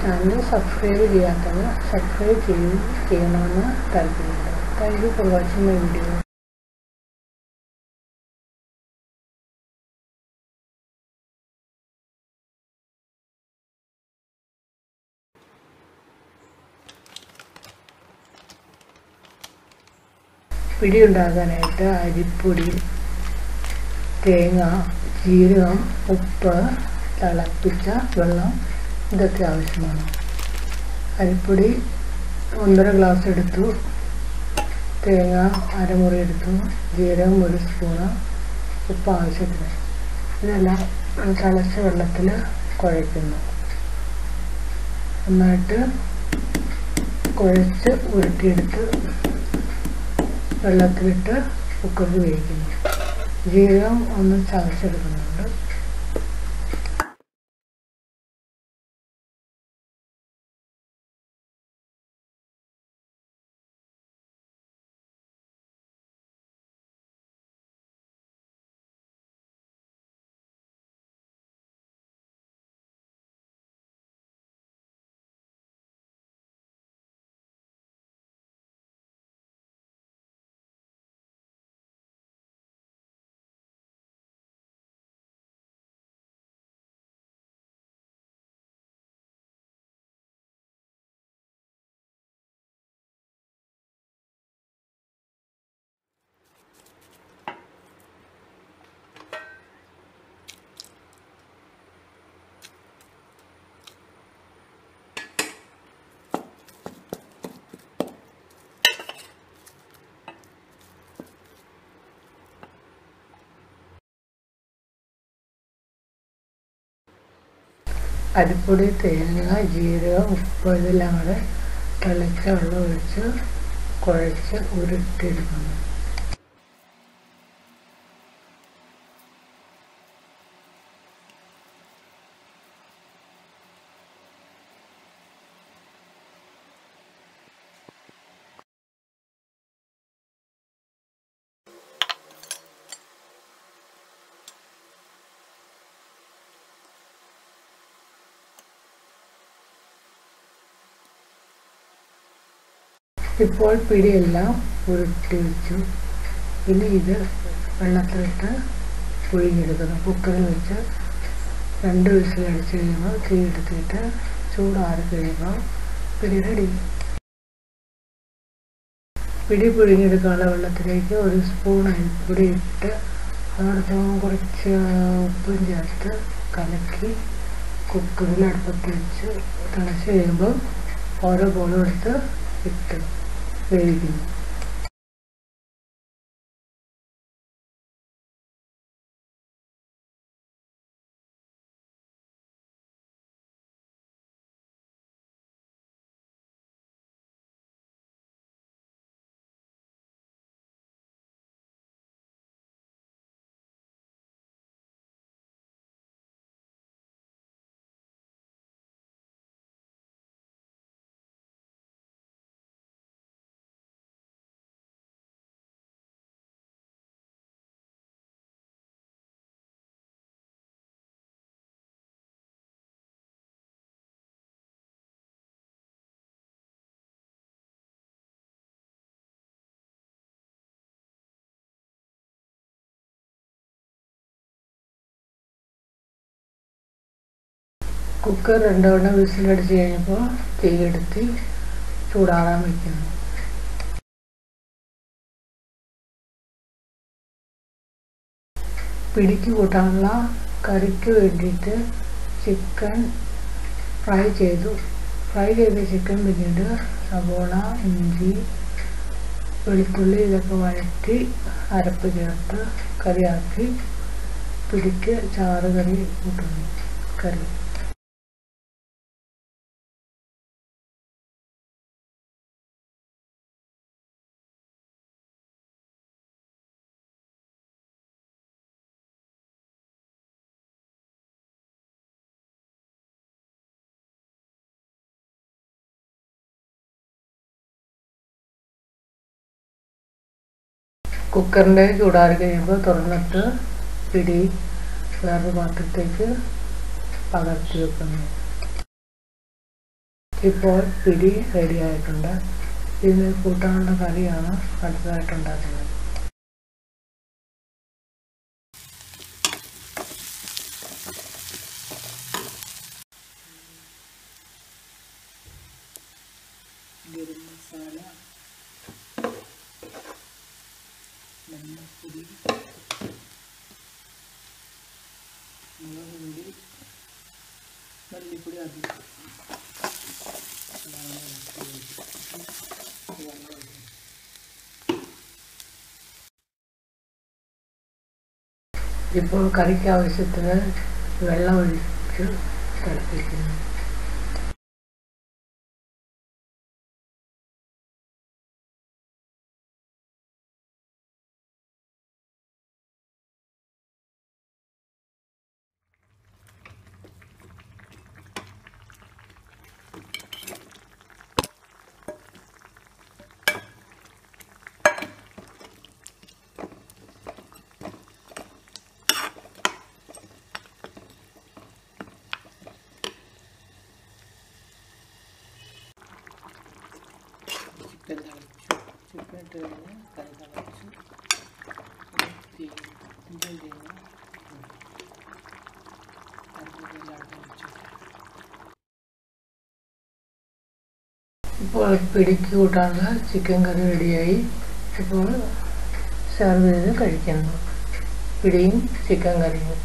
Channel subscribe ചെയ്യാത്തവർ subscribe ചെയ്യും ചെയ്യണമെന്ന് താല്പര്യമുണ്ട് thank you for watching my video പിടി ഉണ്ടാക്കാനായിട്ട് അരിപ്പൊടി തേങ്ങ ജീരകം ഉപ്പ് തിളപ്പിച്ച വെള്ളം ഇതൊക്കെ ആവശ്യമാണ്. അരിപ്പൊടി ഒന്നര ഗ്ലാസ് എടുത്തു. തേങ്ങ അരമുറി എടുത്തു. ജീരകം ഒരു സ്പൂണ്. ഉപ്പ് ആവശ്യത്തിന്. ഇതെല്ലാം തിളച്ച വെള്ളത്തിൽ കുഴയ്ക്കുന്നു. നന്നായിട്ട് കുഴച്ച് ഉരുട്ടിയെടുത്ത് വെള്ളത്തിലിട്ട് കുക്കറിൽ വേവിക്കുന്നു. ജീരകം ഒന്ന് ചതച്ചെടുക്കുന്നുണ്ട്. അരിപ്പൊടി തേങ്ങ ജീരകം ഉപ്പ് ഇതെല്ലാം കൂടെ തിളച്ച വെള്ളം ഒഴിച്ച് കുഴച്ച് ഉരുട്ടിയെടുക്കുന്നു. ഇപ്പോൾ പിടിയെല്ലാം ഉരുട്ടി വെച്ചു ഇനി ഇത് വെള്ളത്തിലിട്ട് പുഴുങ്ങിയെടുക്കുന്നു കുക്കറിൽ വെച്ച് രണ്ട് വിസിൽ അടിച്ച് കഴിയുമ്പോൾ തീ എടുത്തിട്ട് ചൂടാറി കഴിയുമ്പോൾ പിടി റെഡി. പിടി പുഴുങ്ങിയെടുക്കാനുള്ള വെള്ളത്തിലേക്ക് ഒരു സ്പൂൺ അരിപ്പൊടി ഇട്ട് അതോടൊപ്പം കുറച്ച് ഉപ്പും ചേർത്ത് കലക്കി കുക്കറിൽ അടുപ്പത്ത് വെച്ച് തിളച്ച് കഴിയുമ്പോൾ ഓരോ ബോളും എടുത്ത് ഇട്ട്. വേവിക്കുന്നു കുക്കർ രണ്ടുവണ്ണം വിസിലടിച്ച് കഴിഞ്ഞപ്പോൾ തീയെടുത്തി ചൂടാറാൻ വയ്ക്കുന്നു പിടിക്ക് കൂട്ടാനുള്ള കറിക്ക് വേണ്ടിയിട്ട് ചിക്കൻ ഫ്രൈ ചെയ്തു. ഫ്രൈ ചെയ്ത ചിക്കൻ പിന്നീട് സവോള ഇഞ്ചി വെളുത്തുള്ളി ഇതൊക്കെ വഴറ്റി അരപ്പ് ചേർത്ത് കറിയാക്കി പിടിക്ക് ചാറ് കറി കൂട്ടുന്നു. കറി. കുക്കറിന്റെ ചൂടാറി കഴിയുമ്പോൾ തുറന്നിട്ട് പിടി വേറൊരു പാത്രത്തേക്ക് പകർത്തി വെക്കുന്നു. ഇപ്പോൾ പിടി റെഡിയായിട്ടുണ്ട് ഇതിന് കൂട്ടാനുള്ള കറിയാണ് അടുത്തതായിട്ടുണ്ടാക്കുന്നത് ഗരം മസാല മഞ്ഞൾപ്പൊടി മുളക് പൊടി മല്ലിപ്പൊടി അധികം ഇപ്പോൾ കറിക്ക് ആവശ്യത്തിന് വെള്ളം ഒഴിച്ച് തിളപ്പിക്കുന്നു ചിക്കൻ ഇഞ്ചി ചെയ്യുന്നു ഇപ്പോൾ പിടിക്ക് കൂട്ടാനുള്ള ചിക്കൻ കറി റെഡിയായി ഇപ്പോൾ സെർവ് ചെയ്ത് കഴിക്കുന്നു. പിടിയും ചിക്കൻ കറിയും.